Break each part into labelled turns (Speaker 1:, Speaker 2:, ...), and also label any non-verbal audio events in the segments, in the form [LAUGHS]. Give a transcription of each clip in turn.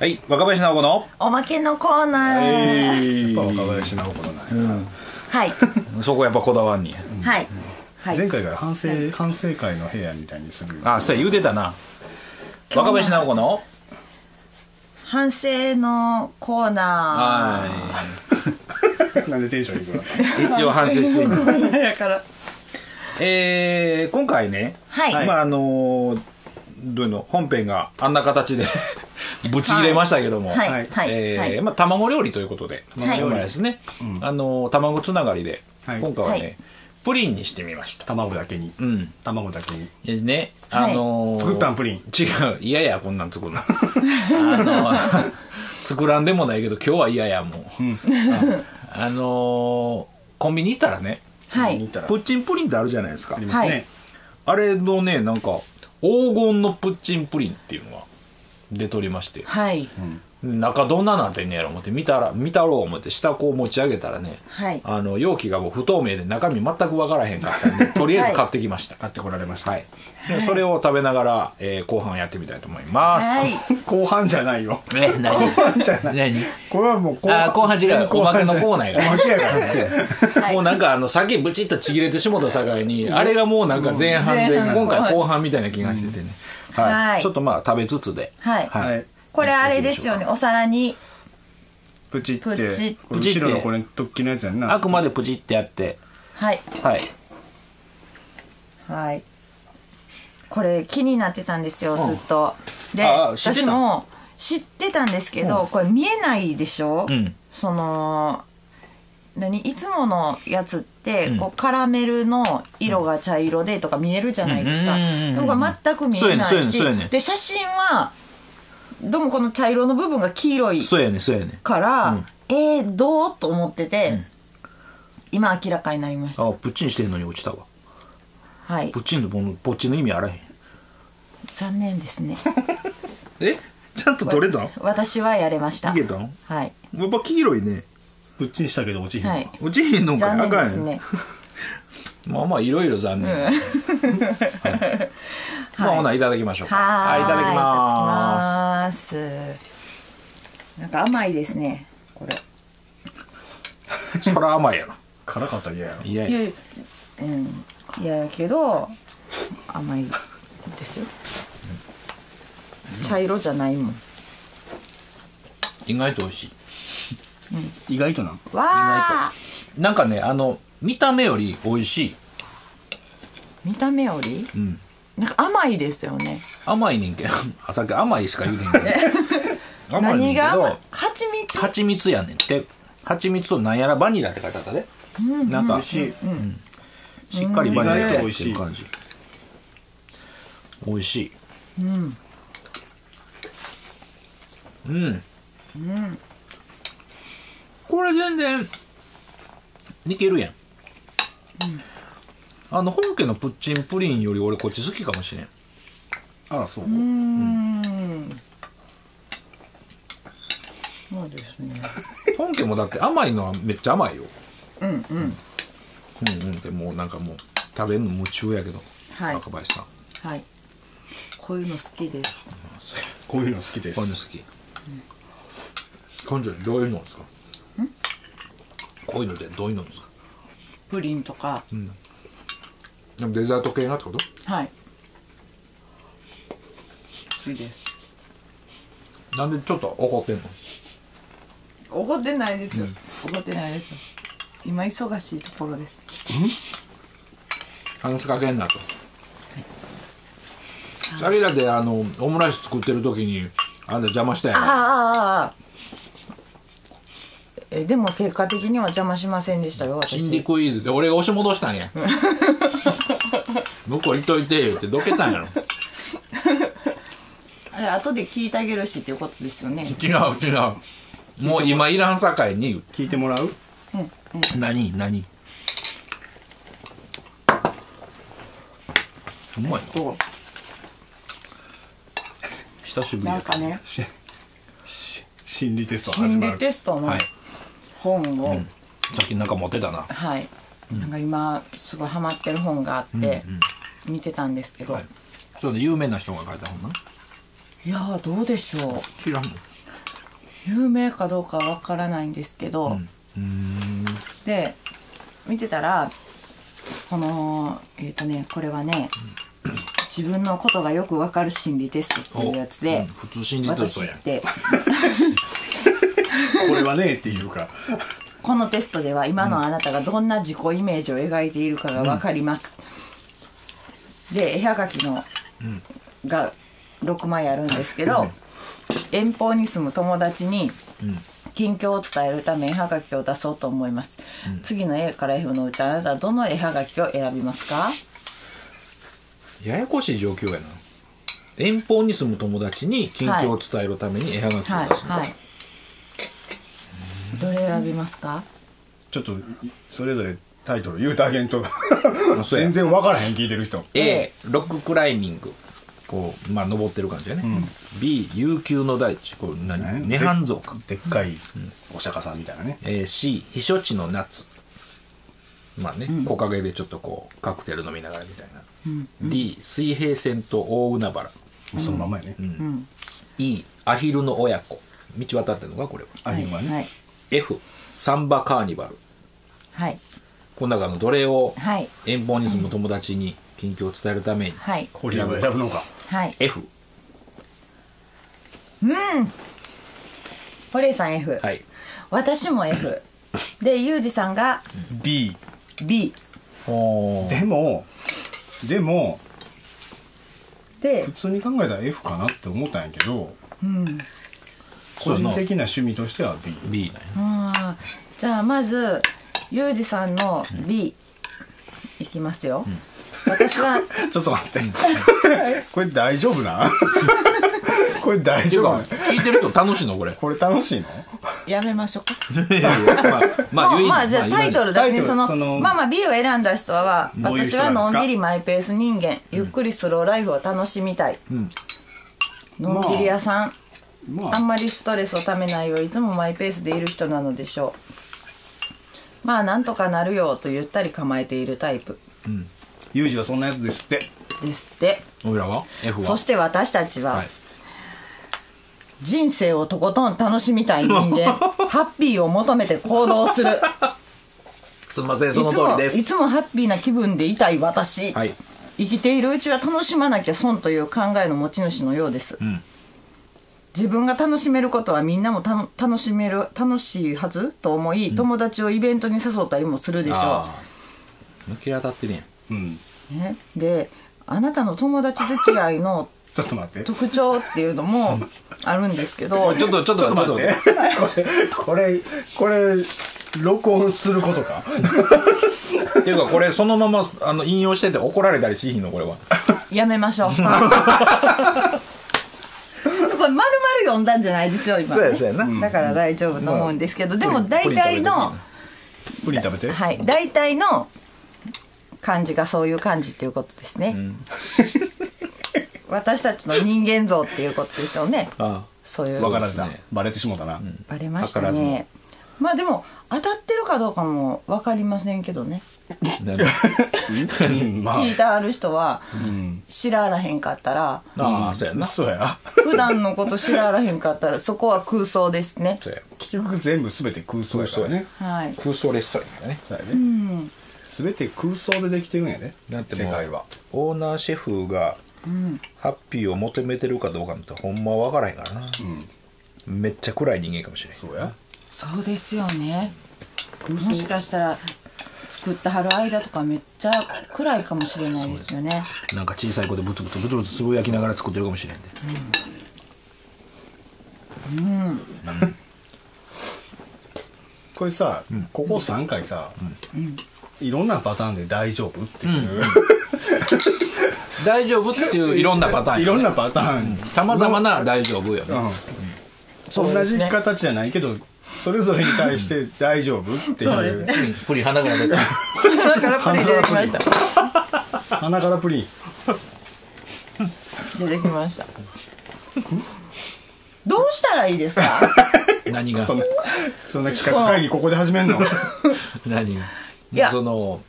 Speaker 1: はい若林直子の
Speaker 2: おまけのコーナー。
Speaker 3: やっぱ若林直子のね、
Speaker 2: はい。[LAUGHS]
Speaker 1: そこやっぱこだわんに
Speaker 2: はい。はい。
Speaker 3: 前回から反省反省会の部屋みたいにする
Speaker 1: あそうや言うてたな若林直子の？
Speaker 2: 反省のコーナ
Speaker 1: は [LAUGHS]
Speaker 3: なんでテンション低くなった
Speaker 1: い一応反省しています
Speaker 2: ー。[LAUGHS] やから。
Speaker 1: えー、今回ね、
Speaker 2: はい。
Speaker 1: まああのーどういうの？本編があんな形でぶち切れましたけども、
Speaker 2: はい。はい。
Speaker 1: えー
Speaker 2: はい。
Speaker 1: まあ、卵料理ということで、
Speaker 2: はい。
Speaker 1: 本来ですね、あのー卵つながりで、
Speaker 3: はい。
Speaker 1: 今回はね、
Speaker 2: はい。
Speaker 1: プリンにしてみました。
Speaker 3: 卵だけに。
Speaker 1: うん。
Speaker 3: 卵だけに。
Speaker 1: でね
Speaker 2: はい
Speaker 1: あのー
Speaker 3: 作ったんプリン。
Speaker 1: 違う。嫌やこんなん作るの。あのー [LAUGHS] 作らんでもないけど今日は嫌やもう、ああのーコンビニ行ったらね
Speaker 2: はい。
Speaker 3: 見たら。
Speaker 1: プッチンプリンってあるじゃないですか。
Speaker 3: ありますね、
Speaker 2: はい。
Speaker 1: あれのねなんか黄金のプッチンプリンっていうのが出とりまして。
Speaker 2: はい。
Speaker 1: 中どんななってんねやろ思って見たら見たろう思って下こう持ち上げたらね
Speaker 2: はい。
Speaker 1: あの容器がもう不透明で中身全く分からへんかったんで [LAUGHS] とりあえず買ってきました。
Speaker 3: 買ってこられました、
Speaker 1: はい、でそれを食べながら、えー後半やってみたいと思います、
Speaker 2: はい。
Speaker 3: 後半じゃないよ。
Speaker 1: え何？
Speaker 3: じゃない。
Speaker 1: 何？
Speaker 3: これはもう後
Speaker 1: あー後半違うおまけのコーナーや
Speaker 3: おまけやからね
Speaker 1: もうなんかあの先ブチッとちぎれてしもた境にあれがもうなんか前半で
Speaker 2: 前半。
Speaker 1: 今回後半みたいな気がしててね、
Speaker 2: はい。
Speaker 1: ちょっとまあ食べつつで。
Speaker 2: はい。
Speaker 1: はい。
Speaker 3: はい。
Speaker 2: これあれですよね。お皿に。
Speaker 3: プチって。
Speaker 2: プチ
Speaker 3: これ後ろのこれ突起のやつやんな。
Speaker 1: あくまでプチってやって。
Speaker 2: はい。
Speaker 1: はい。
Speaker 2: はい。これ気になってたんですよ、
Speaker 1: うん。
Speaker 2: ずっと。で、私も知ってたんですけど、これ見えないでしょ、
Speaker 1: うん。
Speaker 2: その、何いつものやつって、
Speaker 1: うん
Speaker 2: こうカラメルの色が茶色でとか見えるじゃないですか。全く見えないし、で、写真は、どうもこの茶色の部分が黄色いから、
Speaker 1: うん
Speaker 2: えー、どうと思ってて、今明らかになりました。
Speaker 1: あプッチンしてんのに落ちたわ
Speaker 2: はい
Speaker 1: プ。ッチンのポッチの意味あらへん
Speaker 2: 残念ですね。[LAUGHS]
Speaker 1: え？ちゃんと取れたん？
Speaker 2: 私はやれました。
Speaker 1: いけたん？
Speaker 2: はい。
Speaker 1: やっぱ黄色いね
Speaker 3: プッチンしたけど落ちひんわ、
Speaker 2: はい。
Speaker 1: 落ちひんのか
Speaker 2: 残
Speaker 1: あかんやん
Speaker 2: 念ですね。
Speaker 1: まあまあいろいろ残念、はいまあほないただきましょうか
Speaker 2: はーい。
Speaker 1: いただきま
Speaker 2: す。なんか甘いですね。これ。
Speaker 1: すそら甘いやろ
Speaker 3: 辛かったら嫌やろ
Speaker 1: いやいや
Speaker 2: いやいやうん。いややけど、甘いですよ。茶色じゃないもん。
Speaker 1: 意外と美味しい
Speaker 3: 意外とな
Speaker 2: わあ。
Speaker 1: なんかねあの見た目より美味しい、
Speaker 2: 見た目より、
Speaker 1: うん、
Speaker 2: なんか甘いですよね。
Speaker 1: 甘いねんけど。[LAUGHS] あさっき甘いしか言うてんけど。[LAUGHS] 甘いねんけど
Speaker 2: 蜂蜜？
Speaker 1: 蜂蜜やねんって。蜂蜜となんやらバニラって書いてあったね、なんか、
Speaker 3: しい。
Speaker 1: しっかりバニラ
Speaker 3: と美味しい
Speaker 1: る感じ。美味しい。
Speaker 2: うん。
Speaker 1: うん、これ全然いけるやん、あの本家のプッチンプリンより俺こっち好きかもしれん。
Speaker 3: あらそう、
Speaker 2: うーん。そうですね。
Speaker 1: 本家もだって甘いのはめっちゃ甘いよ。
Speaker 2: うんうん。
Speaker 1: うんうん。でもうなんかもう食べるの夢中やけど、
Speaker 2: はい。
Speaker 1: 若林さん。
Speaker 2: はい。こういうの好きです。
Speaker 3: こういうの好きです。
Speaker 1: こういうの好き。根性どういうのですか？こういうのでどういうのですか？
Speaker 2: プリンとか。
Speaker 1: でもデザート系がってこと？
Speaker 2: はい。好きです。
Speaker 1: なんでちょっと怒ってんの？
Speaker 2: 怒ってないですよ。怒ってないですよ。今忙しいところです。
Speaker 1: 話しかけんなとさっきだってあのオムライス作ってる時にあんた邪魔したやん
Speaker 2: ああああ。えでも結果的には邪魔しませんでしたよ私。
Speaker 1: 心理クイズ。で俺が押し戻したんや。向こう行っといて言ってどけたんやろ。[LAUGHS]
Speaker 2: あれ後で聞いてあげるしっていうことですよね。
Speaker 1: 違う違う。もう今いらんさかいに
Speaker 3: 聞いてもらう？
Speaker 1: 何？何？うまいな
Speaker 2: そう？
Speaker 1: 久しぶりや。
Speaker 2: なんかね。
Speaker 3: 心理テスト始
Speaker 2: 心理
Speaker 3: まる
Speaker 2: テストの？
Speaker 1: はい
Speaker 2: 本を、
Speaker 1: さっきなんか持ってたな。
Speaker 2: はい、なんか今すごいハマってる本があって、見てたんですけど、
Speaker 1: はい。
Speaker 2: い、
Speaker 1: そうね有名な人が書いた本な
Speaker 2: やーどうでしょう。
Speaker 1: 知らんの？
Speaker 2: 有名かどうかはわからないんですけど、
Speaker 1: うん。
Speaker 2: で見てたらこのえっ、とねこれはね自分のことがよくわかる心理テストっていうやつ
Speaker 1: う
Speaker 2: で
Speaker 1: ん普通心理テストや。
Speaker 2: 私って [LAUGHS] [LAUGHS]
Speaker 3: これはねっていうか。
Speaker 2: このテストでは今のあなたがどんな自己イメージを描いているかがわかります、で絵はがきの、が6枚あるんですけど、遠方に住む友達に近況を伝えるため絵はがきを出そうと思います、次の A から F のうちあなたはどの絵はがきを選びますか？
Speaker 1: ややこしい状況やな。遠方に住む友達に近況を伝えるために絵はがき
Speaker 2: はい
Speaker 1: を出すんだ、
Speaker 2: はいどれ選びますか？
Speaker 3: ちょっとそれぞれタイトル言うてあげんと。全然分からへん聞いてる人。
Speaker 1: A ロッククライミング。こうまあ登ってる感じやね、B 悠久の大地。これ何？
Speaker 3: ね。
Speaker 1: 涅槃像か、
Speaker 3: でっかいお釈迦さんみたいなね。
Speaker 1: えー C 避暑地の夏。まあね、木陰でちょっとこうカクテル飲みながらみたいな、D 水平線と大海原。
Speaker 3: そのままやね。
Speaker 1: E アヒルの親子。道渡ってるのかこれは。
Speaker 3: アヒルはね。
Speaker 2: はい
Speaker 1: F サンバカーニバル。
Speaker 2: はい。
Speaker 1: この中のどれを
Speaker 2: はい。
Speaker 1: 遠方に住む友達に近況を伝えるために
Speaker 2: はい。
Speaker 3: これを選ぶのか。
Speaker 2: はい。
Speaker 1: F
Speaker 2: 堀江さん F、
Speaker 1: はい。
Speaker 2: 私も F でユージさんが
Speaker 3: B
Speaker 2: B
Speaker 1: お
Speaker 3: でもでも
Speaker 2: で
Speaker 3: 普通に考えたら F かなって思ったんやけど
Speaker 1: うやな
Speaker 3: 人的な趣味としては B
Speaker 1: B なん。や
Speaker 2: あーじゃあまずユージさんの B、いきますよ、私は。[LAUGHS]
Speaker 3: ちょっと待って。これ大丈夫な？[LAUGHS] これ大丈夫？
Speaker 1: 聞いてる人楽しいのこれ。
Speaker 3: これ楽しいの？
Speaker 2: やめましょうか。[LAUGHS]
Speaker 1: まあまあ
Speaker 2: まあじゃあタイトルだけ
Speaker 3: タイトル
Speaker 2: その
Speaker 3: その
Speaker 2: まあまあ B を選んだ人は私はのんびりマイペース人間、ゆっくりスローライフを楽しみたい、
Speaker 1: ん。
Speaker 2: のんびり屋さん、
Speaker 3: ま
Speaker 2: あ。んまりストレスをためないよういつもマイペースでいる人なのでしょう。まあなんとかなるよとゆったり構えているタイプ。
Speaker 3: ユージはそんなやつですって。
Speaker 2: ですって。
Speaker 1: おいらは？F は？
Speaker 2: そして私たちは、
Speaker 1: はい。
Speaker 2: 人生をとことん楽しみたい人間 [LAUGHS] ハッピーを求めて行動する。
Speaker 1: すみません
Speaker 2: い
Speaker 1: その通りです。
Speaker 2: いつもハッピーな気分でいたい私、
Speaker 1: はい。
Speaker 2: 生きているうちは楽しまなきゃ損という考えの持ち主のようです、
Speaker 1: ん
Speaker 2: 自分が楽しめることはみんなも楽しめる楽しいはずと思い、友達をイベントに誘ったりもするでしょ。
Speaker 1: あー。抜け当たってるやん。
Speaker 3: うん。
Speaker 2: う、ね、であなたの友達付き合いの [LAUGHS]
Speaker 3: ちょっと待って。
Speaker 2: 特徴っていうのも [LAUGHS] あるんですけど。
Speaker 1: ちょっとちょっと
Speaker 3: 待って。[LAUGHS] これこれ録音することか？
Speaker 1: っていうかこれそのままあの引用してて怒られたりしひんの？これは。
Speaker 2: やめましょう丸々読んだんじゃないですよ今、ね、
Speaker 1: そうやな。
Speaker 2: だから大丈夫と思うんですけど、でも大体の
Speaker 3: プリン食べて。
Speaker 2: はい。大体の感じがそういう感じっていうことですね、[LAUGHS] 私たちの人間像っていうことですよね。
Speaker 1: あ
Speaker 2: そういう。
Speaker 3: 分からんな、
Speaker 1: そうですね。
Speaker 3: バレてしもうたな、
Speaker 2: バレましたね。まあでも当たってるかどうかも分かりませんけどね。
Speaker 3: うんまあ
Speaker 2: 聞いてある人は
Speaker 3: うん。
Speaker 2: 知らへんかったら
Speaker 1: ああそうやな。
Speaker 3: そうや。
Speaker 2: 普段のこと知らへんかったらそこは空想ですね。
Speaker 1: そうや。
Speaker 3: 結局全部全て空想やからね。
Speaker 2: はい。
Speaker 1: 空想レストランやね。
Speaker 3: そうやね、全て空想でできてるんやね。
Speaker 1: だって
Speaker 3: 世界は。
Speaker 1: オーナーシェフがハッピーを求めてるかどうかなんてほんま分からへんからな、めっちゃ暗い人間かもしれん。
Speaker 3: そうや。
Speaker 2: そうですよね。もしかしたら作ってはる間とかめっちゃ暗いかもしれないですよね。
Speaker 1: なんか小さい子でブツブツブツブツつぶやきながら作ってるかもしれんで、
Speaker 3: これさ、ここ3回さ、いろんなパターンで大丈夫っていう、
Speaker 1: 大丈夫っていういろんなパターン
Speaker 3: いろんなパターン、
Speaker 1: たまたまな大丈夫よね、
Speaker 3: うん
Speaker 2: うですね
Speaker 3: 同じ形じゃないけどそれぞれに対して大丈夫？っていう。
Speaker 1: プリン鼻から出た。
Speaker 2: だからプリン。出てきました
Speaker 3: 鼻からプリン。
Speaker 2: 出てきました。どうしたらいいですか？
Speaker 1: 何が？
Speaker 3: そんなそんな企画会議ここで始めんの？[LAUGHS]
Speaker 1: 何が？
Speaker 2: いや。
Speaker 1: その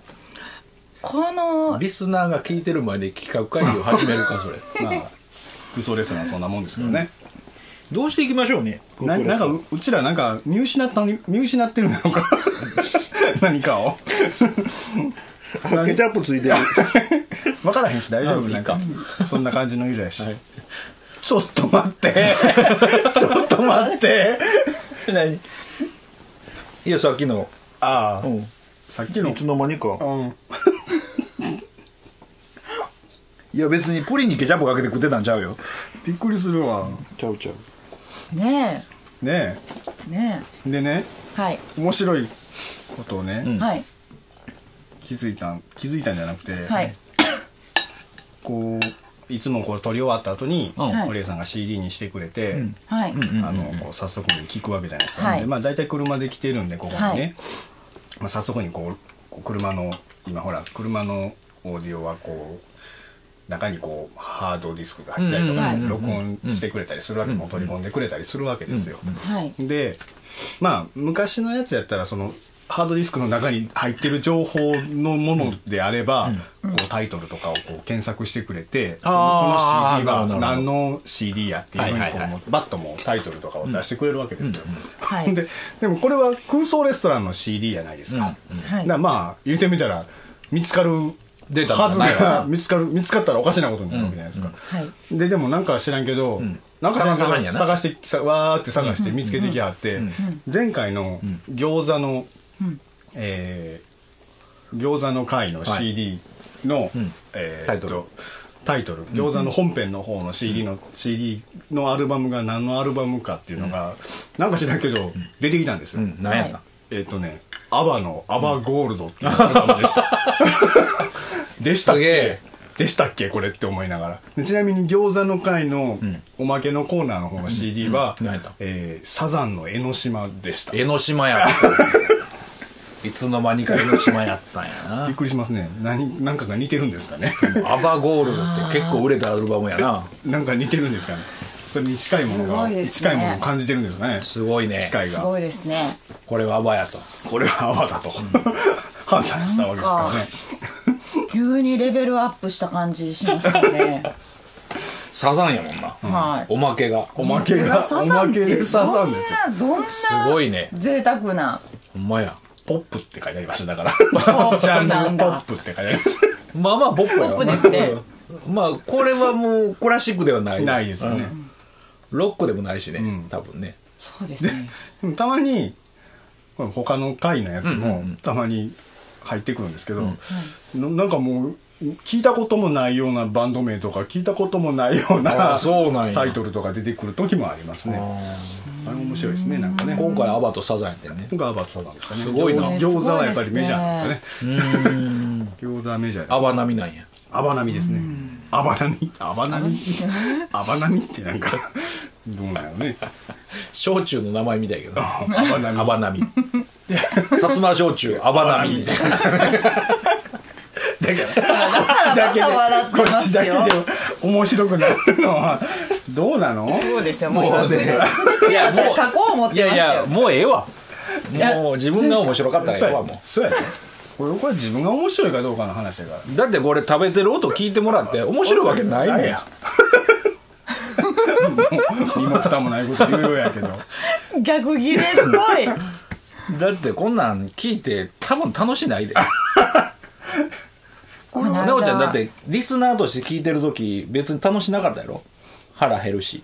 Speaker 2: この
Speaker 1: リスナーが聞いてる前で企画会議を始めるかそれ。
Speaker 3: まあ空想レストランはそんなもんですけどね、
Speaker 1: どうしていきましょうね
Speaker 3: ななんかううちらなんか見失った見失ってるのか。[LAUGHS] 何かを。[LAUGHS]
Speaker 1: ケチャップついてる。[LAUGHS]
Speaker 3: 分からへんし大丈夫。
Speaker 1: あ
Speaker 3: なんかそんな感じの色やし、
Speaker 1: はい。
Speaker 3: ちょっと待って。ちょっと待って。
Speaker 1: 何？いやさっきの。
Speaker 3: ああ、
Speaker 1: うん。
Speaker 3: さっきの。
Speaker 1: いつの間にか。
Speaker 3: うん。
Speaker 1: いや別にプリンにケチャップかけて食ってたんちゃうよ。
Speaker 3: びっくりするわ。
Speaker 1: ちゃうちゃう
Speaker 2: ね
Speaker 3: ね
Speaker 2: え。ね
Speaker 3: え。でね
Speaker 2: えはい、
Speaker 3: 面白いことをね、
Speaker 1: うん。
Speaker 2: はい。
Speaker 3: 気づいたん気づいたんじゃなくて、
Speaker 2: はい。[COUGHS]
Speaker 3: こういつもこれ撮り終わった後に
Speaker 1: うん。
Speaker 2: はい。
Speaker 3: 堀江さんが CD にしてくれて、
Speaker 1: うん。
Speaker 2: はい、
Speaker 1: うん
Speaker 3: あのこう早速に聞くわけじゃないですか、
Speaker 2: はい。
Speaker 3: でまあ大体車で来てるんでここにね、
Speaker 2: はい。
Speaker 3: まあ、早速にこう車の今ほら車のオーディオはこう中にこうハードディスクが入ったりとか、録音してくれたりするわけも取り込んでくれたりするわけですよ、
Speaker 2: はい。
Speaker 3: でまあ昔のやつやったらそのハードディスクの中に入ってる情報のものであれば、こうタイトルとかをこう検索してくれて、この CD は何の CD やっていうふうにこう、バッともうタイトルとかを出してくれるわけですよ、
Speaker 2: はい。
Speaker 3: ででもこれは空想レストランの CD じゃないですか、まあ言ってみたら見つかる
Speaker 1: データ
Speaker 3: はずが見つかる見つかったらおかしなことになるわけじゃないですか、
Speaker 2: はい。
Speaker 3: ででもなんか知らんけど、なんか知らんけど
Speaker 1: たまたまやな
Speaker 3: 探してさわーって探して見つけてきはって、前回の餃子の、えー餃子の会の CD の、
Speaker 1: ん。
Speaker 3: えー
Speaker 1: タイトル。
Speaker 3: とタイトル。餃子の本編の方の CD の、CD のアルバムが何のアルバムかっていうのが、なんか知らんけど出てきたんですよ、
Speaker 1: うん。何やった、
Speaker 2: は
Speaker 3: えっ、とねアバのアバゴールドっていうアルバムでした、[LAUGHS] でしたっけ？でしたっけ？これって思いながら。でちなみに餃子の会のおまけのコーナーの方の CD は、えーサザンの江ノ島でした
Speaker 1: 江ノ島やいつの間にか江ノ島やったんや
Speaker 3: びっくりしますね。何なんかが似てるんですかね。
Speaker 1: なアバゴールドって結構売れたアルバムやな。
Speaker 3: なんか似てるんですかねそれに近いものが、
Speaker 2: ね、
Speaker 3: 近いものを感じてるんですね。
Speaker 1: すごいね。
Speaker 3: 機械が。
Speaker 2: すごいですね。
Speaker 1: これは泡やと。
Speaker 3: これは泡だと、うん、判断したわけですからね。
Speaker 2: 急にレベルアップした感じしましたね。
Speaker 1: サザンやもんな、
Speaker 2: はい、
Speaker 1: おまけが。
Speaker 3: おまけが。おまけでサザンです
Speaker 2: どんな
Speaker 1: すごいね
Speaker 2: 贅沢な。
Speaker 1: ほんまや
Speaker 3: ポップって書いてありましただから。ジャンルポップって書いてありました。
Speaker 1: まあまあポップ
Speaker 2: ポップですね。
Speaker 1: まあこれはもうクラシックではない。
Speaker 3: ないですね、うん。
Speaker 1: ロックでもないしね、う
Speaker 3: ん。
Speaker 1: 多分ね。
Speaker 2: そうですね。
Speaker 3: でもたまに他の回のやつもたまに入ってくるんですけど、ななんかもう聞いたこともないようなバンド名とか聞いたこともないような
Speaker 1: うな
Speaker 3: タイトルとか出てくる時もありますね。あれ面白いですねなんかね。
Speaker 1: 今回アバとサザンやったよね。
Speaker 3: 今回アバとサザンですかね。
Speaker 1: すごいな。
Speaker 3: 餃子はやっぱりメジャーなんですかね。餃子はメジャーで
Speaker 1: アバ並みなんや。
Speaker 3: アバナミですね、アバナミアバナミアバナミってなんかどうなのね。
Speaker 1: 焼酎の名前みたいけど
Speaker 3: アバナミ
Speaker 1: アバ並み薩摩焼酎アバ並みみたいな
Speaker 3: だからこっちだけでこっちだけで面白くなるのはどうなの？
Speaker 2: そうですよもう。今
Speaker 1: もうね。
Speaker 2: いやもう。書こう思っ
Speaker 1: いやいやもうええわ。もう自分が面白かったらええわも
Speaker 3: そうやねこれこれ自分が面白いかどうかの話だから。
Speaker 1: うだってこれ食べてる音聞いてもらって面白いわけないねん。[LAUGHS]
Speaker 3: 身も蓋もないこと言うようやけど。
Speaker 2: 逆ギレっぽい。
Speaker 1: だってこんなん聞いて多分楽しないで。[LAUGHS]
Speaker 2: この間。
Speaker 1: なおちゃんだってリスナーとして聞いてる時別に楽しなかったやろ？腹減るし。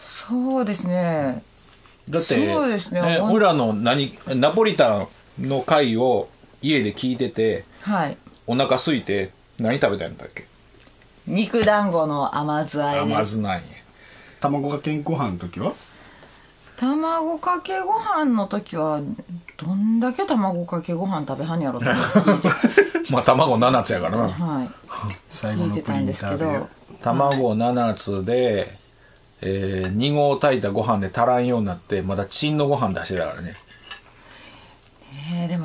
Speaker 2: そうですね。
Speaker 1: だって
Speaker 2: そうですね。ほん
Speaker 1: 俺らの何ナポリタンの回を家で聞いてて
Speaker 2: はい。
Speaker 1: お腹空いて何食べたんだっけ？
Speaker 2: 肉団子の甘酢あえ
Speaker 1: 甘酢なんや。
Speaker 3: 卵かけんご飯の時は？
Speaker 2: 卵かけご飯の時はどんだけ卵かけご飯食べはんやろって聞いて。[LAUGHS]
Speaker 1: まあ卵7つやからな。
Speaker 2: はい。
Speaker 3: 最
Speaker 2: 聞いてたんですけど。
Speaker 1: 卵7つで、えー、2合炊いたご飯で足らんようになってまだチンのご飯出してたからね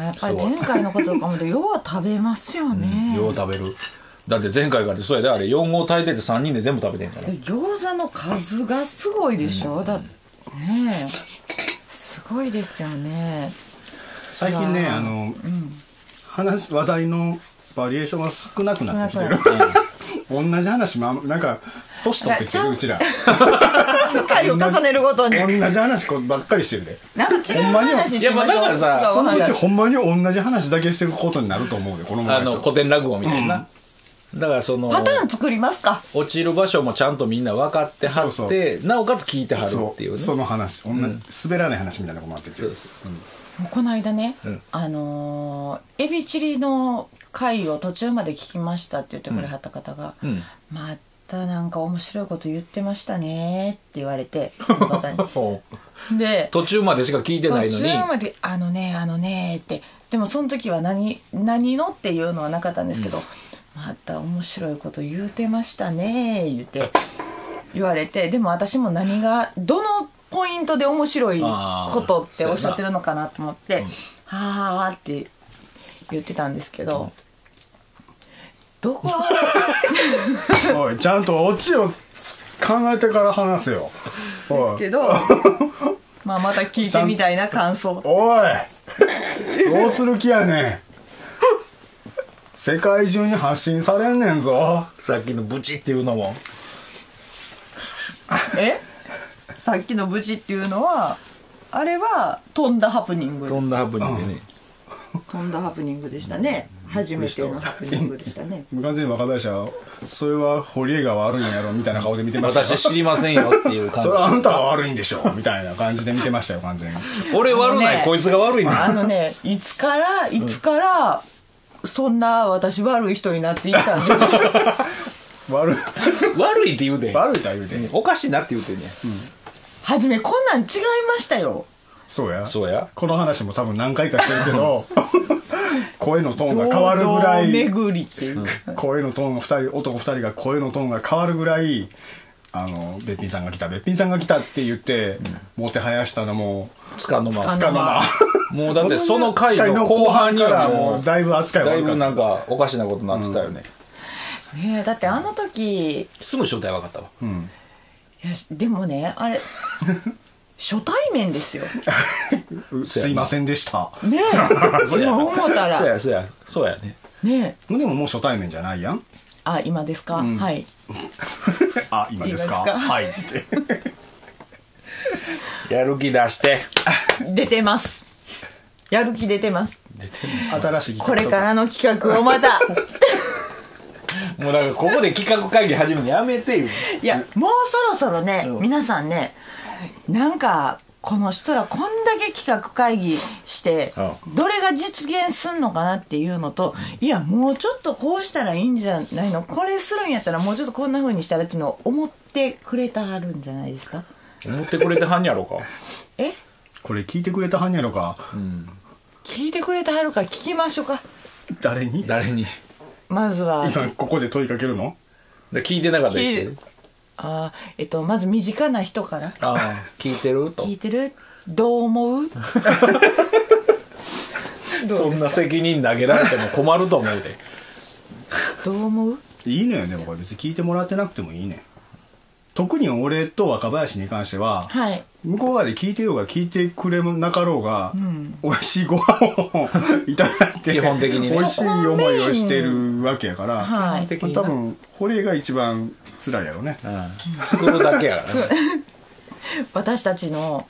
Speaker 2: やっぱり前回のこととかもよう食べますよね、
Speaker 1: よう食べる。だって前回からそうやであれ4合炊いてて3人で全部食べてんじゃない
Speaker 2: 餃子の数がすごいでしょ、だねえ。すごいですよね。
Speaker 3: 最近ねあの、話話題のバリエーションが少なくなってきてる。[LAUGHS] 同じ話まなんか年取ってきてるうちら [LAUGHS]
Speaker 2: 回を重ねるごとに。
Speaker 3: 同じ話こばっかりしてるで。
Speaker 2: なんか違う話し
Speaker 1: いやまあ
Speaker 2: ましょう
Speaker 1: だからさ
Speaker 3: そのうち
Speaker 2: 話
Speaker 3: ほんまに。同じ話だけしてることになると思うでこのまま
Speaker 1: あの古典落語みたいな、だからその
Speaker 2: パターン作りますか？
Speaker 1: 落ちる場所もちゃんとみんな分かってはってなおかつ聞いてはるっていうね。
Speaker 3: その話、同じ滑らない話みたいなこともあって。て
Speaker 1: そうそう。
Speaker 2: もうこの間ね、
Speaker 1: うん。
Speaker 2: あのーエビチリの回を途中まで聞きましたって言ってくれはった方が、
Speaker 1: うん。
Speaker 2: またなんか面白いこと言ってましたねって言われて [LAUGHS] その方に。で
Speaker 1: 途中までしか聞いてないの
Speaker 2: 途
Speaker 1: に
Speaker 2: 中まで「あのねあのね」って。でもその時は何何のっていうのはなかったんですけど、また面白いこと言うてましたね言って言われてでも私も何がどのポイントで面白いことっておっしゃってるのかなと思って「はあ」って言ってたんですけど、どこ？[LAUGHS]
Speaker 3: おいちゃんとオチを考えてから話せよ。おい。
Speaker 2: けど [LAUGHS] まあまた聞いてみたいな感想。
Speaker 3: おい。どうする気やねん。世界中に発信されんねんぞ。
Speaker 1: さっきのブチっていうのも。
Speaker 2: え？さっきの無事っていうのはあれは飛んだハプニング
Speaker 1: 飛んだハプニングでね。
Speaker 2: 飛んだハプニングでしたね初めてのハプニングでしたね。[LAUGHS]
Speaker 3: 完全に若林はそれは堀江が悪いんやろみたいな顔で見てましたよ。
Speaker 1: 私知りませんよっていう感じ。
Speaker 3: それはあんたが悪いんでしょみたいな感じで見てましたよ完全に。[LAUGHS]
Speaker 1: 俺悪ない、
Speaker 2: ね
Speaker 1: こいつが悪いんだ。
Speaker 2: あのねいつからいつからそんな私悪い人になっていったんでしょう。[LAUGHS]
Speaker 3: 悪い。
Speaker 1: 悪いって言うで
Speaker 3: 悪いとは言うて。
Speaker 1: おかしいなって言うてんね
Speaker 2: 初めこんなん違いましたよ
Speaker 3: そうや。
Speaker 1: そうや。
Speaker 3: この話も多分何回かしてるけど [LAUGHS] 声のトーンが変わるぐらい
Speaker 2: 巡りっていう
Speaker 3: 声のトーンが2人男2人が声のトーンが変わるぐらいあのべっぴんさんが来た。べっぴんさんが来たって言って、もてはやしたのも
Speaker 1: つかの間。
Speaker 2: つか
Speaker 3: の間。[LAUGHS]
Speaker 1: もうだってその回の [LAUGHS] 後半にはもう
Speaker 3: だいぶ扱い悪かった。
Speaker 1: だいぶなんかおかしなことになってたよね、
Speaker 2: ねえだってあの時
Speaker 1: すぐ正体分かったわ。
Speaker 3: うん。
Speaker 2: いやしでもねあれ初対面ですよ。[LAUGHS]
Speaker 3: すいませんでした。
Speaker 2: ねえ。[LAUGHS]
Speaker 1: そうや
Speaker 2: 今思ったら。
Speaker 1: そうやそうや。そうやね。
Speaker 2: ねえ。
Speaker 3: でももう初対面じゃないやん。
Speaker 2: あ今ですか、
Speaker 3: ん。
Speaker 2: はい。[LAUGHS]
Speaker 3: あ今ですか？
Speaker 2: 今ですか？
Speaker 3: はいって。
Speaker 1: やる気出して。
Speaker 2: 出てます。やる気出てます。
Speaker 1: 出てん
Speaker 3: 新しい
Speaker 2: これからの企画をまた。
Speaker 1: のもうだからここで企画会議始めるのやめてよ。
Speaker 2: いやもうそろそろね、
Speaker 1: うん。
Speaker 2: 皆さんねなんかこの人らこんだけ企画会議して
Speaker 1: う
Speaker 2: どれが実現すんのかなっていうのといやもうちょっとこうしたらいいんじゃないの？これするんやったらもうちょっとこんな風にしたらっていうのを思ってくれたはるんじゃないですか？
Speaker 1: 思ってくれてはんやろか。[LAUGHS]
Speaker 2: え？
Speaker 3: これ聞いてくれたはんやろか。
Speaker 2: 聞いてくれたはるか聞きましょうか。
Speaker 3: 誰に？
Speaker 1: 誰に？
Speaker 2: まずは。
Speaker 3: 今ここで問いかけるの？
Speaker 1: で聞いてなかったりし
Speaker 2: 聞い
Speaker 1: て
Speaker 2: あーえっとまず身近な人から。
Speaker 1: ああ聞いてる？と。
Speaker 2: 聞いてる？どう思う？[LAUGHS]
Speaker 1: そんな責任投げられても困ると思うで。
Speaker 2: どう思う？
Speaker 3: いいのよでもこれ別に聞いてもらってなくてもいいね。特に俺と若林に関しては
Speaker 2: はい。
Speaker 3: 向こう側で聞いてようが聞いてくれなかろうが、
Speaker 2: ん。
Speaker 3: 美味しいご飯を [LAUGHS] いただいて
Speaker 1: 基本的にね。
Speaker 3: 美味しい思いをしてるわけやから、
Speaker 2: はい
Speaker 1: 基本的にな
Speaker 3: 多分堀江が一番辛いやろね。
Speaker 1: うん。作るだけやからね。
Speaker 2: 私たちの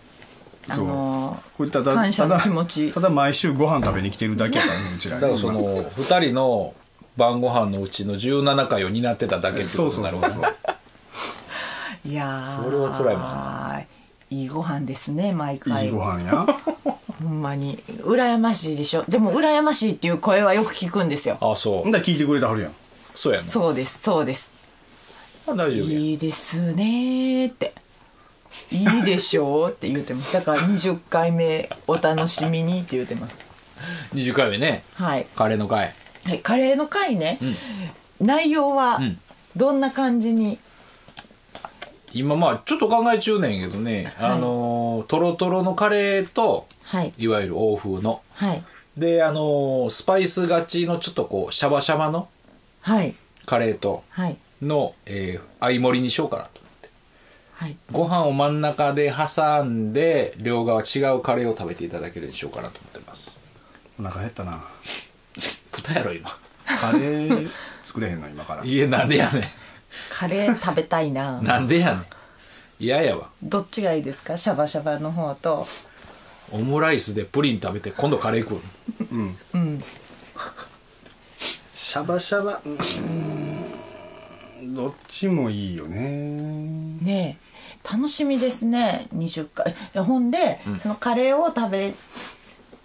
Speaker 2: あの
Speaker 3: これただ
Speaker 2: 感謝の気持ち。
Speaker 3: ただ毎週ご飯食べに来てるだけやからねうちら [LAUGHS]
Speaker 1: だからその2人の晩ご飯のうちの17回を担ってただけって
Speaker 3: そう
Speaker 1: ことになる
Speaker 3: そうそうそう
Speaker 2: いやー。
Speaker 1: それは辛いも
Speaker 2: いいご飯ですね毎回。
Speaker 3: いいご飯や。[LAUGHS]
Speaker 2: ほんまに。羨ましいでしょ。でも羨ましいっていう声はよく聞くんですよ。
Speaker 1: あそう。ん
Speaker 3: ほだら聞いてくれてはるやん。
Speaker 1: そうやな
Speaker 2: そうですそうです
Speaker 1: あ大丈夫や。
Speaker 2: いいですねーって。いいでしょうって言ってます。だから20回目お楽しみにって言ってます。
Speaker 1: 20回目ね。
Speaker 2: はい、
Speaker 1: カレーの会。
Speaker 2: はい、カレーの回ね、内容は
Speaker 1: ん。
Speaker 2: どんな感じに、
Speaker 1: 今まあちょっと考え中ねんけどね、
Speaker 2: はい。
Speaker 1: あのートロトロのカレーと
Speaker 2: はい。
Speaker 1: いわゆる欧風の。
Speaker 2: はい。
Speaker 1: であのースパイスがちのちょっとこうシャバシャバの
Speaker 2: はい。
Speaker 1: カレーと。
Speaker 2: はい
Speaker 1: の、えー相盛りにしようかなと
Speaker 2: はい。
Speaker 1: ご飯を真ん中で挟んで両側違うカレーを食べていただけるようにしようかなと思ってます。
Speaker 3: お腹減ったな。
Speaker 1: 豚やろ今。
Speaker 3: カレー作れへんの今から。
Speaker 1: いやなんでやね
Speaker 2: カレー食べたいな。ん
Speaker 1: なんでやねん。嫌やわ。
Speaker 2: どっちがいいですか？シャバシャバの方と。
Speaker 1: オムライスでプリン食べて今度カレー食う
Speaker 2: うん。
Speaker 3: シャバシャバうーんどっちもいいよね。
Speaker 2: ねえ。楽しみですね。20回。いやほんで、そのカレーを食べ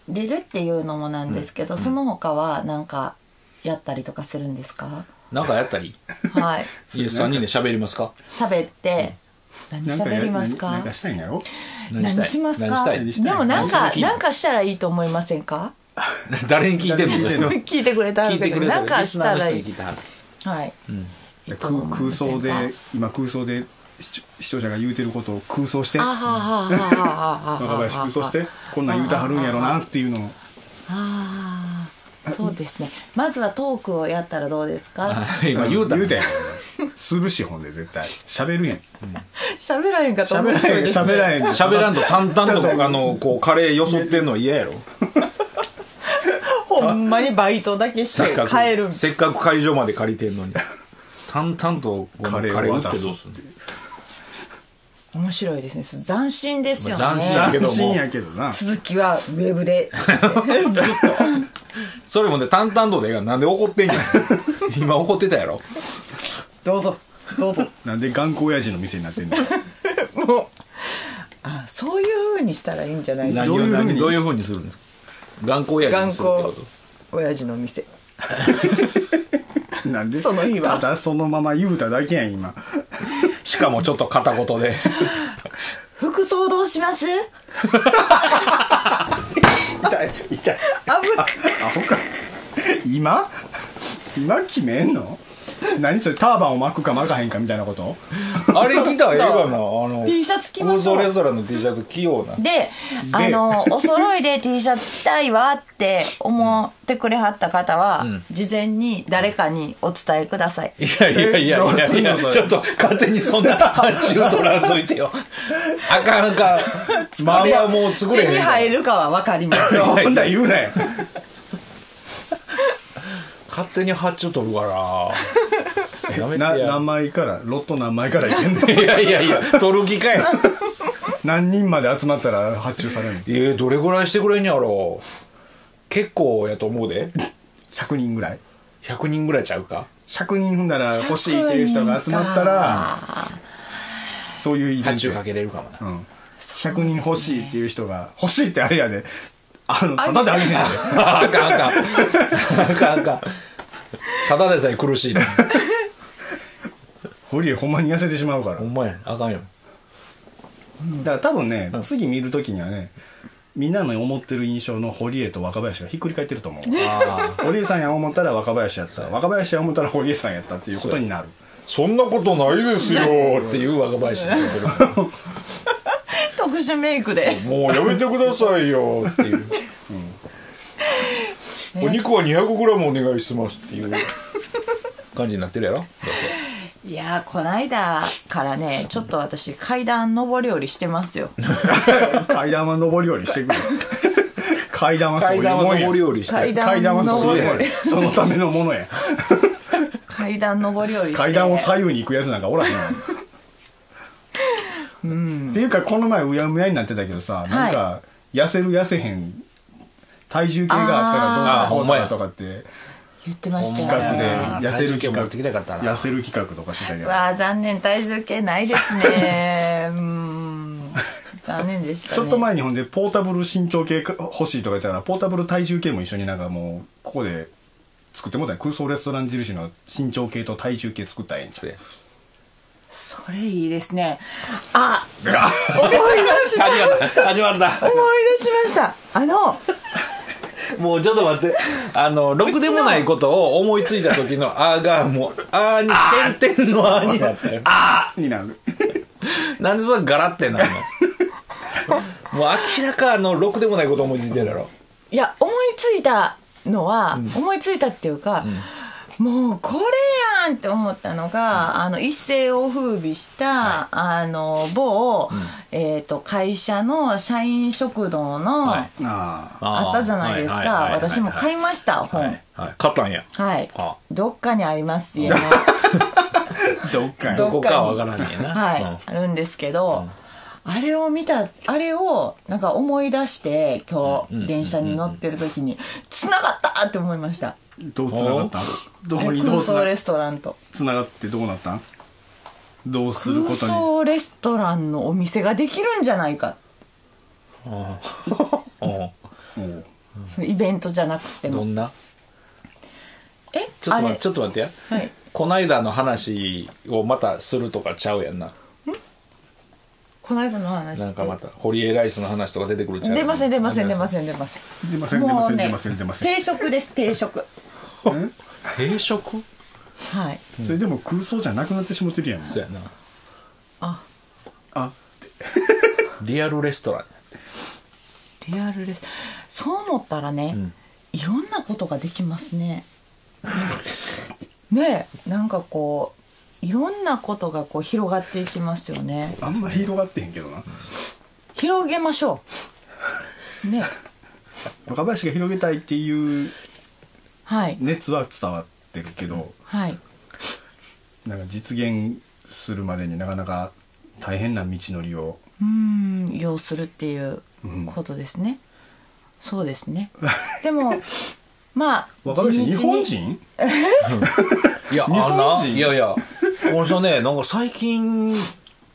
Speaker 2: れるっていうのもなんですけど、その他はなんかやったりとかするんですか？
Speaker 1: なんかやったり？
Speaker 2: はい。[LAUGHS]
Speaker 1: いや3人で喋りますか？
Speaker 2: 喋って。何
Speaker 3: なん。かや
Speaker 2: 喋りますか？
Speaker 3: 何なんかしたいんやろ？
Speaker 2: 何しますか？
Speaker 1: 何したい？
Speaker 3: 何したい？
Speaker 2: でもなんかなんかしたらいいと思いませんか？
Speaker 1: 誰に聞いてんの？
Speaker 3: 誰 [LAUGHS] に聞いて
Speaker 2: くれた
Speaker 1: 聞いてくれ
Speaker 2: なんかしたらいい。
Speaker 1: は
Speaker 2: い、い。いと
Speaker 3: 空想で今空想で視聴者が言うてることを空想して
Speaker 2: あはははははは
Speaker 3: 若林空想してこんなん言うてはるんやろなっていうのを
Speaker 2: ああそうですねまずはトークをやったらどうですか
Speaker 1: 今言うた
Speaker 3: 言うてんするしほんで絶対喋るやん
Speaker 2: 喋らへんかと思う
Speaker 3: 喋らへん
Speaker 1: 喋らんと淡々とあのこうカレーよそってんの嫌やろ
Speaker 2: ほんまにバイトだけして帰る
Speaker 1: くせっかく会場まで借りてんのに淡々とカ
Speaker 3: カレ
Speaker 1: レー
Speaker 3: を渡す
Speaker 1: てどうす。ん [LAUGHS] の
Speaker 2: 面白いですね。斬新ですよね、
Speaker 1: まあ斬新やけども。
Speaker 3: 斬新やけどな。
Speaker 2: 続きはウェブで。[LAUGHS]
Speaker 1: それもね淡々とでええがなんで怒ってんや。ん [LAUGHS] 今怒ってたやろ。
Speaker 2: どうぞ。どうぞ。
Speaker 3: なんで頑固親父の店になってんの？
Speaker 2: もうあそういう風にしたらいいんじゃない？
Speaker 3: どういうふうに
Speaker 1: 何どういうふうにするんですか？頑固親父にするってこと？
Speaker 2: 親父の店 [LAUGHS]
Speaker 3: なんで？
Speaker 2: その日は。
Speaker 3: ただそのまま言うただけやん今。[LAUGHS]
Speaker 1: しかもちょっと片言で。[LAUGHS]
Speaker 2: 服装どうします？
Speaker 3: 痛い痛い。
Speaker 2: あぶ
Speaker 3: アホか。今？今決めんの？[LAUGHS] 何それターバンを巻くか巻かへんかみたいなこと？
Speaker 1: あれ着たらええかなあの
Speaker 2: T シャツ着ましょう。
Speaker 1: 空想レストランの T シャツ着ような。
Speaker 2: であのお揃いで T シャツ着たいわって思ってくれはった方は、事前に誰かにお伝えください。
Speaker 1: いやいやいやいや。いや
Speaker 3: どうすんのそれ？
Speaker 1: ちょっと勝手にそんな発注取らんといてよ。[LAUGHS] あかんあかん。あれはもう作れへん
Speaker 2: 手に入るかは分かりません。[LAUGHS]
Speaker 3: ほんだら言うなよ。
Speaker 1: 勝手に発注取るから
Speaker 3: な何枚からロット何枚からいけんの。[LAUGHS]
Speaker 1: いやいやいや取る気かや [LAUGHS]
Speaker 3: 何人まで集まったら発注されるの？
Speaker 1: えー、どれぐらいしてくれんやろ結構やと思うで。
Speaker 3: 100人ぐらい。
Speaker 1: 100人ぐらいちゃうか
Speaker 3: ？100人踏んだら欲しいっていう人が集まったらそういうイベント。
Speaker 1: 発注かけれるかもな。
Speaker 3: うん、100人欲しいっていう人が欲しいってあれやで。あのただであげへんやで。[LAUGHS]
Speaker 1: あかんあかん。あかんあかん。ただでさえ苦しいの
Speaker 3: 堀江ほんまに痩せてしまうから。
Speaker 1: ほんまやあかんよ。
Speaker 3: だから多分ね、次見るときにはねみんなの思ってる印象の堀江と若林がひっくり返ってると思う。
Speaker 1: ああ
Speaker 3: 堀江さんや思ったら若林やった。若林や思ったら堀江さんやったっていうことになる。
Speaker 1: そんなことないですよ。っていう若林になってる。[LAUGHS]
Speaker 2: 特殊メイクで。
Speaker 1: もうやめてくださいよ。っていう、お肉は 200g お願いしますっていう感じになってるやろ。どう
Speaker 2: いやーこないだからねちょっと私階段上り下りしてますよ。[LAUGHS]
Speaker 3: 階段は上り下りしてくる。[LAUGHS] 階段は
Speaker 1: せ
Speaker 3: そういう
Speaker 1: 階段は
Speaker 3: もんや。
Speaker 1: 上り下りして
Speaker 2: 階段
Speaker 3: 階段はそういうもんや。そのためのものや。[LAUGHS]
Speaker 2: 階段上り下りして。
Speaker 3: 階段を左右に行くやつなんかおらへんわっていうかこの前うやむやになってたけどさ、なんか痩せる痩せへん体重計があったらどうだこうだとかって
Speaker 2: 言ってました
Speaker 3: 企画で痩せる企画
Speaker 1: 持ってきたかったな。
Speaker 3: 痩せる企画とかしてたけど
Speaker 2: わあ残念。体重計ないですね。[LAUGHS] うーん。残念でしたね。
Speaker 3: ちょっと前にほんでポータブル身長計欲しいとか言ったからポータブル体重計も一緒になんかもうここで作ってもらった空想レストラン印の身長計と体重計作ったらええんちゃう
Speaker 2: それいいですねあ思い出しま
Speaker 1: 始まった始まった
Speaker 2: 思い出しましたあの
Speaker 1: もうちょっと待って。あのろくでもないことを思いついた時の「[LAUGHS] あ」がもう「あ」に点々の「あ」になったよ。
Speaker 3: あーになる。
Speaker 1: なんでそれガラってなんの？[LAUGHS] もう明らかあのろくでもないこと思いついてるやろ。
Speaker 2: いや思いついたのは、思いついたっていうか、もうこれやんって思ったのが、あの一世を風靡した、あの某、えー、と会社の社員食堂の、
Speaker 1: はい。
Speaker 3: あ
Speaker 2: あったじゃないですか。私も買いました本
Speaker 1: はい。はい。買ったんや。
Speaker 2: はい。
Speaker 1: あ。
Speaker 2: どっかにあります家の。
Speaker 3: あ [LAUGHS] どっかや
Speaker 1: どこかは分からんねんな。
Speaker 2: はい、
Speaker 1: うん。
Speaker 2: あるんですけど、あれを見たあれをなんか思い出して今日電車に乗ってる時につながったって思いました
Speaker 3: どうつながった？んどこに？どうつな
Speaker 2: 空想レストランと。
Speaker 3: つながってどうなった？んどうする
Speaker 2: 空
Speaker 3: ことに？
Speaker 2: 想レストランのお店ができるんじゃないか。
Speaker 1: うん [LAUGHS]
Speaker 3: おう。
Speaker 2: そのイベントじゃなくても。
Speaker 1: どんな？
Speaker 2: え？
Speaker 1: ちょっと待っ
Speaker 2: あれ？
Speaker 1: てちょっと待ってや。
Speaker 2: はい。
Speaker 1: こないだの話をまたするとかちゃうやんな。
Speaker 2: この間の話
Speaker 1: なんかまた堀江ライスの話とか出てくるちゃう
Speaker 2: 出ません出ません出ま
Speaker 1: ん
Speaker 2: せん出ません。
Speaker 3: 出ません出ま
Speaker 2: もうん
Speaker 3: 出ません出ません。
Speaker 2: 定食です定食。
Speaker 3: うん
Speaker 1: 定食
Speaker 2: はい。
Speaker 3: それでも空想じゃなくなってしもてるやん。
Speaker 1: そうやな。
Speaker 2: あ。
Speaker 3: あ。
Speaker 1: リアルレストラン
Speaker 2: リアルですそう思ったらね、いろんなことができますね。ねえなんかこういろんなことがこう広がっていきますよね。
Speaker 3: あんまり広がってへんけどな。
Speaker 2: 広げましょう。ね
Speaker 3: 若林が広げたいっていう
Speaker 2: はい。
Speaker 3: 熱は伝わってるけど
Speaker 2: はい。
Speaker 3: なんか実現するまでになかなか大変な道のりを
Speaker 2: うーん要するっていうことですね、そうですね。[LAUGHS] でもまあ [LAUGHS]
Speaker 3: 日本人？
Speaker 1: いやあな
Speaker 3: 人？
Speaker 1: いやいやこの人ねなんか最近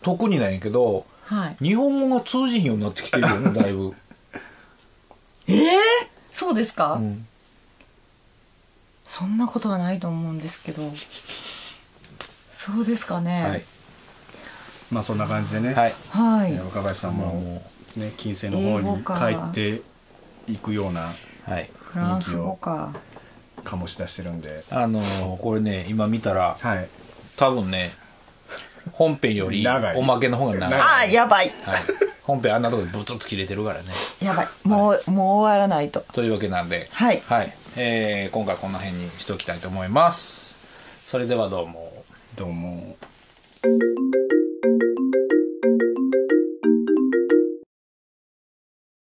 Speaker 1: 特になんやけど
Speaker 2: はい。
Speaker 1: 日本語が通じひんようになってきてるよねだいぶ。[LAUGHS]
Speaker 2: ええそうですか、
Speaker 1: ん
Speaker 2: そんなことはないと思うんですけどそうですかね。
Speaker 1: はい。
Speaker 3: まあそんな感じでね、
Speaker 1: はい。
Speaker 2: はい、
Speaker 3: えー若林さんも
Speaker 1: も
Speaker 3: ね金星の方に帰っていくような
Speaker 1: うはい。
Speaker 2: フランス語か。
Speaker 3: 醸し出してるんで。
Speaker 1: あのーこれね今見たら
Speaker 3: はい。
Speaker 1: 多分ね本編よりおまけの方が長い。
Speaker 3: 長い。
Speaker 2: ああやばい。
Speaker 1: はい、本編あんなとこでブツッと切れてるからね。
Speaker 2: やばい。もう、もう終わらないと。
Speaker 1: というわけなんで。
Speaker 2: はい
Speaker 1: えー、今回この辺にしておきたいと思います。それではどうも。
Speaker 3: どうも。